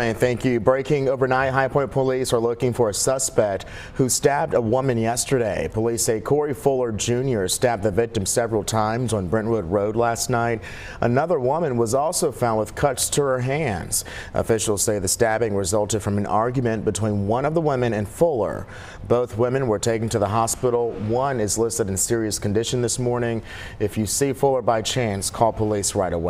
Ryan, thank you. Breaking overnight, High Point police are looking for a suspect who stabbed a woman yesterday. Police say Corey Fuller Jr. stabbed the victim several times on Brentwood Road last night. Another woman was also found with cuts to her hands. Officials say the stabbing resulted from an argument between one of the women and Fuller. Both women were taken to the hospital. One is listed in serious condition this morning. If you see Fuller by chance, call police right away.